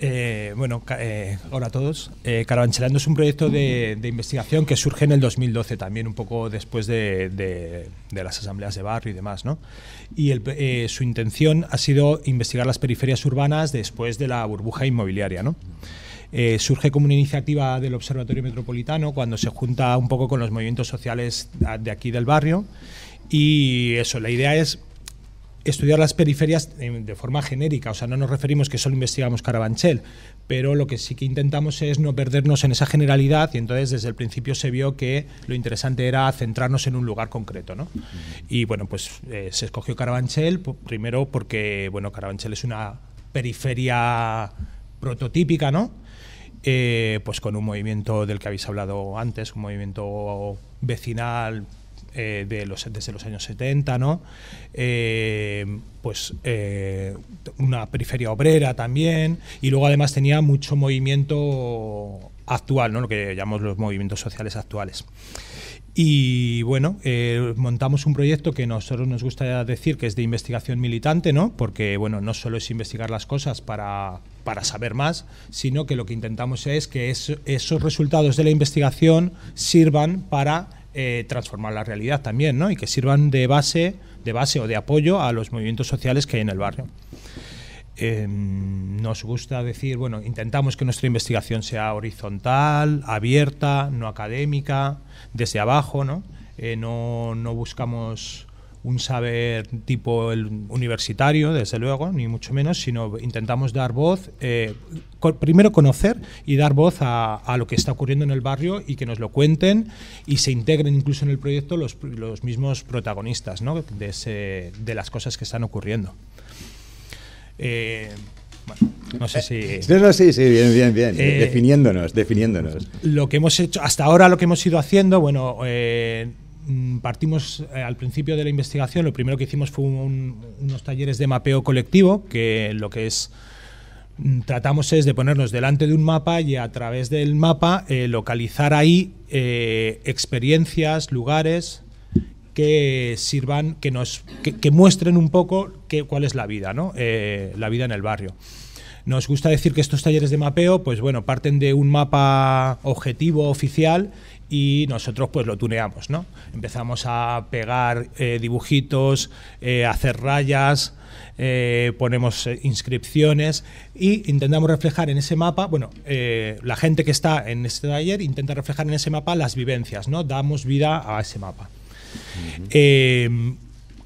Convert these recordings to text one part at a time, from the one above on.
Eh, bueno, eh, hola a todos. Eh, Carabanchelando es un proyecto de, investigación que surge en el 2012, también un poco después de, las asambleas de barrio y demás. ¿no? Y su intención ha sido investigar las periferias urbanas después de la burbuja inmobiliaria. ¿no? surge como una iniciativa del Observatorio Metropolitano cuando se junta un poco con los movimientos sociales de aquí del barrio. Y eso, la idea es estudiar las periferias de forma genérica, o sea, no nos referimos que solo investigamos Carabanchel, pero lo que sí que intentamos es no perdernos en esa generalidad y entonces desde el principio se vio que lo interesante era centrarnos en un lugar concreto, ¿no? Y bueno, pues eh, se escogió Carabanchel primero porque, bueno, Carabanchel es una periferia prototípica, ¿no? Eh, pues con un movimiento del que habéis hablado antes, un movimiento vecinal eh, de los, desde los años 70, ¿no? Eh, pues eh, una periferia obrera también, y luego además tenía mucho movimiento actual, ¿no? lo que llamamos los movimientos sociales actuales. Y bueno, montamos un proyecto que nosotros nos gusta decir que es de investigación militante, ¿no? Porque bueno, no solo es investigar las cosas para, para saber más, sino que lo que intentamos es que esos resultados de la investigación sirvan para eh, transformar la realidad también, ¿no? Y que sirvan de base, de base o de apoyo a los movimientos sociales que hay en el barrio. Em, nos gusta decir, bueno, intentamos que nuestra investigación sea horizontal, abierta, no académica, desde abajo, ¿no? Eh, no, no buscamos un saber tipo el universitario, desde luego, ni mucho menos, sino intentamos dar voz, eh, primero conocer y dar voz a, lo que está ocurriendo en el barrio y que nos lo cuenten y se integren incluso en el proyecto los, los mismos protagonistas ¿no? de, de las cosas que están ocurriendo. Eh, bueno, no sé si. sí, sí, bien, bien, bien. Eh, definiéndonos, definiéndos Lo que hemos hecho, hasta ahora lo que hemos ido haciendo, bueno, eh, partimos eh, al principio de la investigación, lo primero que hicimos fue unos talleres de mapeo colectivo, que lo que es mm, tratamos es de ponernos delante de un mapa y a través del mapa eh, localizar ahí eh, experiencias, lugares que sirvan, que nos, que, muestren un poco cuál es la vida, ¿no? la vida en el barrio. Nos gusta decir que estos talleres de mapeo, pues bueno, parten de un mapa objetivo oficial y nosotros pues lo tuneamos, ¿no? Empezamos a pegar eh, dibujitos, eh, hacer rayas, eh, ponemos inscripciones y intentamos reflejar en ese mapa, bueno, la gente que está en este taller intenta reflejar en ese mapa las vivencias, ¿no? Damos vida a ese mapa.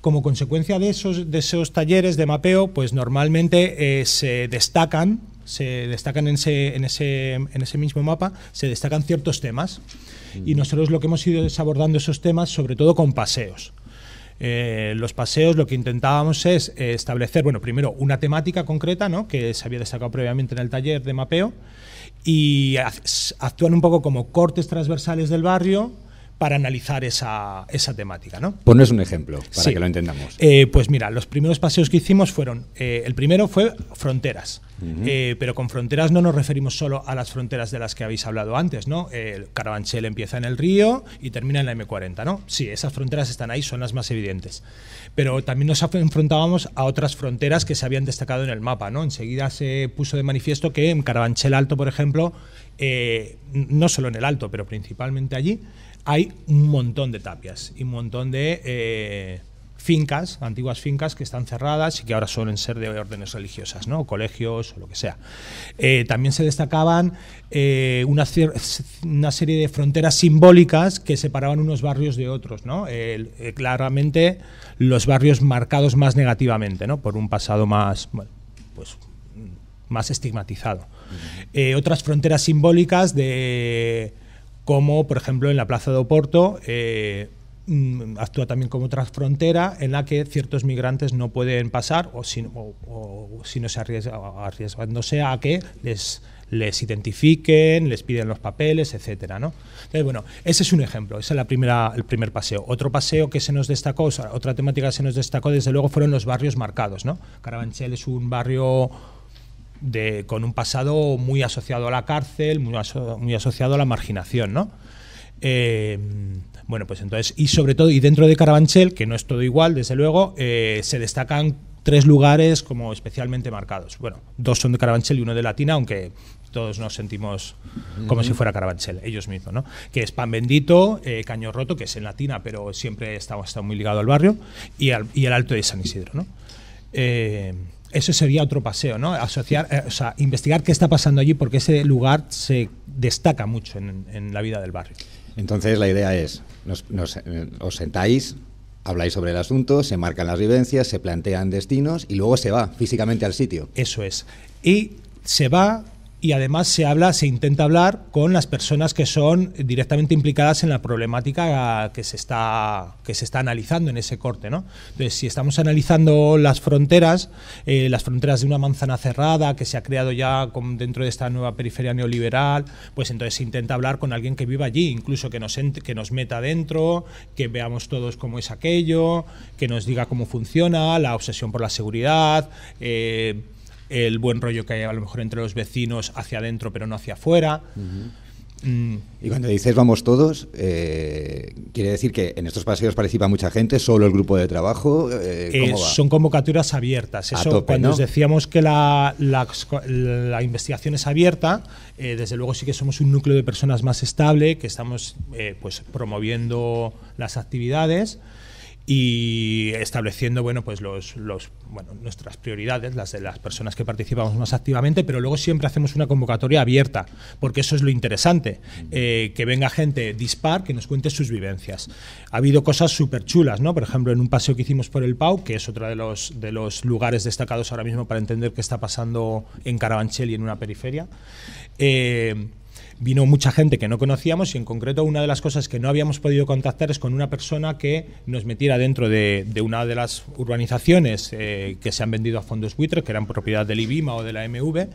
Como consecuencia de esos, de esos talleres de mapeo, pues normalmente se destacan, se destacan en ese, en, ese, en ese mismo mapa, se destacan ciertos temas. Y nosotros lo que hemos ido es abordando esos temas sobre todo con paseos. Eh, los paseos lo que intentábamos es eh, establecer, bueno, primero una temática concreta, ¿no? que se había destacado previamente en el taller de mapeo, y actúan un poco como cortes transversales del barrio, para analizar esa, esa temática. ¿no? Pones un ejemplo para que lo entendamos. Eh, pues mira, los primeros paseos que hicimos fueron, eh, el primero fue fronteras, eh, pero con fronteras no nos referimos solo a las fronteras de las que habéis hablado antes, ¿no? El Carabanchel empieza en el río y termina en la M40, ¿no? Sí, esas fronteras están ahí, son las más evidentes. Pero también nos enfrentábamos a otras fronteras que se habían destacado en el mapa, ¿no? Enseguida se puso de manifiesto que en Carabanchel Alto, por ejemplo, no solo en el Alto, pero principalmente allí, hay un montón de tapias y un montón de eh, fincas, antiguas fincas que están cerradas y que ahora suelen ser de órdenes religiosas, ¿no? colegios o lo que sea. Eh, también se destacaban eh, una, una, serie de fronteras simbólicas que separaban unos barrios de otros, ¿no? claramente los barrios marcados más negativamente, ¿no? por un pasado más, pues, más estigmatizado. otras fronteras simbólicas de como por ejemplo en la Plaza de Oporto eh, mm, actúa también como otra frontera en la que ciertos migrantes no pueden pasar o si, no se arriesga, arriesgándose a que les, les identifiquen, les piden los papeles, etcétera, ¿no? Entonces, bueno, ese es un ejemplo, ese es la primera, el primer paseo. Otro paseo que se nos destacó, otra temática que se nos destacó, desde luego, fueron los barrios marcados, ¿no? Carabanchel es un barrio con un pasado muy asociado a la cárcel, muy, muy asociado a la marginación, ¿no? Eh, bueno, pues entonces, y sobre todo, y dentro de Carabanchel, que no es todo igual, desde luego, eh, se destacan tres lugares como especialmente marcados. Bueno, dos son de Carabanchel y uno de Latina, aunque todos nos sentimos como si fuera Carabanchel, ellos mismos, ¿no? Que es Pan Bendito, eh, Caño Roto, que es en Latina, pero siempre está, está muy ligado al barrio, y, el Alto de San Isidro, ¿no? Eh, eso sería otro paseo, ¿no? Asociar, eh, o sea, investigar qué está pasando allí, porque ese lugar se destaca mucho en, la vida del barrio. Entonces la idea es, os sentáis, habláis sobre el asunto, se marcan las vivencias, se plantean destinos y luego se va físicamente al sitio. Eso es. Y se va y además se habla, se intenta hablar con las personas que son directamente implicadas en la problemática que se está, que se está analizando en ese corte. ¿no? Entonces, si estamos analizando las fronteras, eh, las fronteras de una manzana cerrada que se ha creado ya dentro de esta nueva periferia neoliberal, pues entonces se intenta hablar con alguien que viva allí, incluso que nos, que nos meta dentro, que veamos todos cómo es aquello, que nos diga cómo funciona, la obsesión por la seguridad. Eh, el buen rollo que hay a lo mejor entre los vecinos hacia adentro pero no hacia afuera. Mm. Y cuando dices vamos todos, eh, quiere decir que en estos paseos participa mucha gente, solo el grupo de trabajo. Eh, eh, son convocatorias abiertas. Eso, cuando os decíamos que la, la, investigación es abierta, desde luego sí que somos un núcleo de personas más estable, que estamos pues promoviendo las actividades y estableciendo bueno pues los, los, bueno, nuestras prioridades las de las personas que participamos más activamente pero luego siempre hacemos una convocatoria abierta porque eso es lo interesante eh, que venga gente dispar que nos cuente sus vivencias. Ha habido cosas súper chulas no por ejemplo en un paseo que hicimos por el Pau que es otro de los de los lugares destacados ahora mismo para entender qué está pasando en Carabanchel y en una periferia eh, vino mucha gente que no conocíamos y en concreto una de las cosas que no habíamos podido contactar es con una persona que nos metiera dentro de, una de las urbanizaciones eh, que se han vendido a fondos buitres, que eran propiedad del IBIMA o de la MV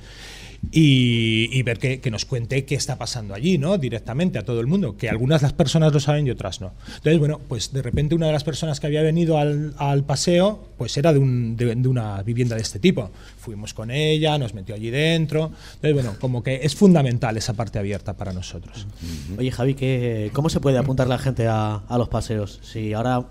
y, ver que, nos cuente qué está pasando allí, ¿no? Directamente a todo el mundo, que algunas las personas lo saben y otras no. Entonces, bueno, pues de repente una de las personas que había venido al, paseo, pues era de, una vivienda de este tipo. Fuimos con ella, nos metió allí dentro. Entonces, bueno, como que es fundamental esa parte abierta para nosotros. Oye, Javi, ¿qué, ¿cómo se puede apuntar la gente a, a los paseos? Si ahora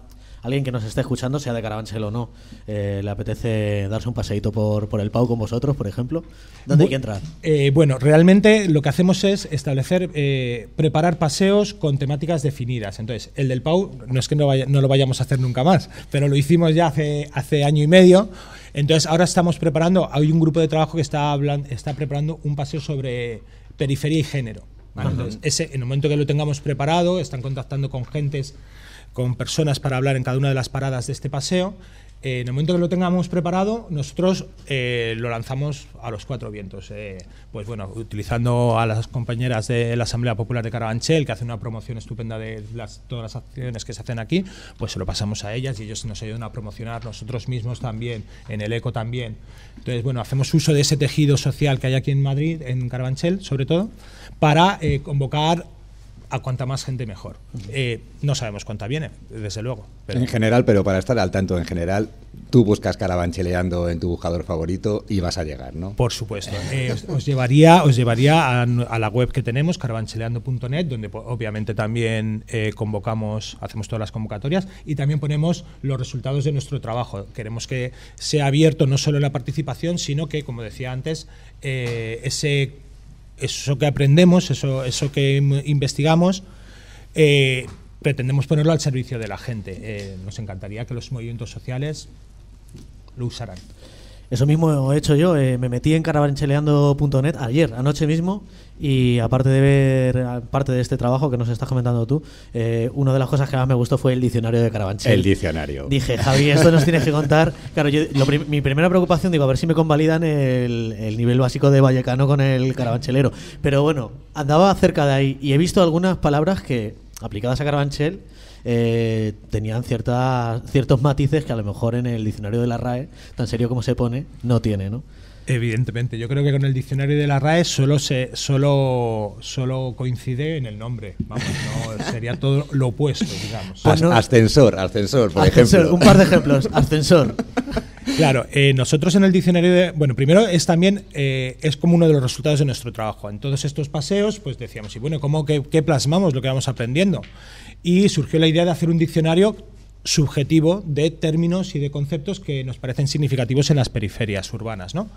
alguien que nos esté escuchando, sea de Carabanchel o no, eh, le apetece darse un paseíto por, por el Pau con vosotros, por ejemplo, ¿dónde hay que entrar? Eh, bueno, realmente lo que hacemos es establecer, eh, preparar paseos con temáticas definidas. Entonces, el del Pau no es que no, no lo vayamos a hacer nunca más, pero lo hicimos ya hace, hace año y medio. Entonces, ahora estamos preparando, hay un grupo de trabajo que está, hablando, está preparando un paseo sobre periferia y género. Entonces, ese, en el momento que lo tengamos preparado, están contactando con gentes con personas para hablar en cada una de las paradas de este paseo. Eh, en el momento que lo tengamos preparado, nosotros eh, lo lanzamos a los cuatro vientos. Eh, pues bueno, utilizando a las compañeras de la Asamblea Popular de Carabanchel, que hacen una promoción estupenda de las, todas las acciones que se hacen aquí, pues se lo pasamos a ellas y ellos nos ayudan a promocionar nosotros mismos también, en el ECO también. Entonces, bueno, hacemos uso de ese tejido social que hay aquí en Madrid, en Carabanchel sobre todo, para convocar a cuanta más gente mejor. Eh, no sabemos cuánta viene, desde luego. En general, pero para estar al tanto, en general, tú buscas carabancheleando en tu buscador favorito y vas a llegar, ¿no? Por supuesto. Eh, os, llevaría, os llevaría a, la web que tenemos, carabancheleando.net, donde obviamente también eh, convocamos, hacemos todas las convocatorias y también ponemos los resultados de nuestro trabajo. Queremos que sea abierto no solo la participación, sino que, como decía antes, ese eso que aprendemos, eso, eso que investigamos, eh, pretendemos ponerlo al servicio de la gente. Eh, nos encantaría que los movimientos sociales lo usaran. Eso mismo he hecho yo, eh, me metí en caravancheleando.net ayer, anoche mismo, y aparte de ver parte de este trabajo que nos estás comentando tú, eh, una de las cosas que más me gustó fue el diccionario de Carabanchel. El diccionario. Dije, Javi, esto nos tienes que contar. Claro, yo, mi primera preocupación, digo, a ver si me convalidan el, el, nivel básico de Vallecano con el carabanchelero. Pero bueno, andaba cerca de ahí y he visto algunas palabras que, aplicadas a Carabanchel, eh, tenían ciertas, ciertos matices que a lo mejor en el diccionario de la RAE, tan serio como se pone, no tiene, ¿no? Evidentemente, yo creo que con el diccionario de la RAE solo se solo solo coincide en el nombre. Vamos, no, sería todo lo opuesto, digamos. ascensor, ascensor, por ejemplo. Un par de ejemplos. Ascensor. Claro, eh, nosotros en el diccionario de. Bueno, primero es también. Eh, es como uno de los resultados de nuestro trabajo. En todos estos paseos, pues decíamos, y bueno, ¿cómo que, plasmamos lo que vamos aprendiendo? Y surgió la idea de hacer un diccionario subjetivo de términos y de conceptos que nos parecen significativos en las periferias urbanas, ¿no?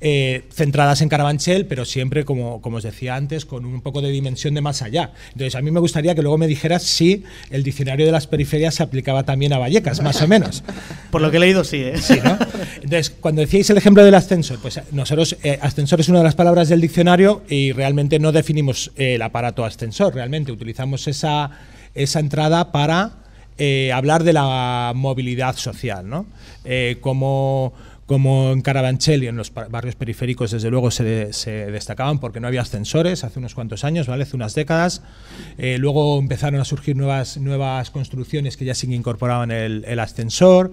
Eh, centradas en Carabanchel, pero siempre, como, como os decía antes, con un poco de dimensión de más allá. Entonces, a mí me gustaría que luego me dijeras si el diccionario de las periferias se aplicaba también a Vallecas, más o menos. Por lo que he leído, sí. ¿eh? Sí, ¿no? Entonces, cuando decíais el ejemplo del ascensor, pues nosotros, eh, ascensor es una de las palabras del diccionario y realmente no definimos el aparato ascensor, realmente utilizamos esa, esa entrada para eh, hablar de la movilidad social, ¿no? Eh, como, como en Carabanchel y en los barrios periféricos, desde luego, se, destacaban porque no había ascensores hace unos cuantos años, ¿vale? hace unas décadas. Eh, luego empezaron a surgir nuevas, nuevas construcciones que ya sí incorporaban el, el ascensor,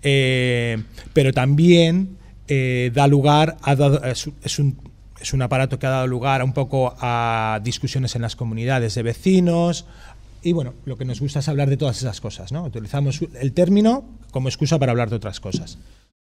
pero también da lugar, a, es, un, es un aparato que ha dado lugar a un poco a discusiones en las comunidades de vecinos, y bueno, lo que nos gusta es hablar de todas esas cosas, ¿no? Utilizamos el término como excusa para hablar de otras cosas.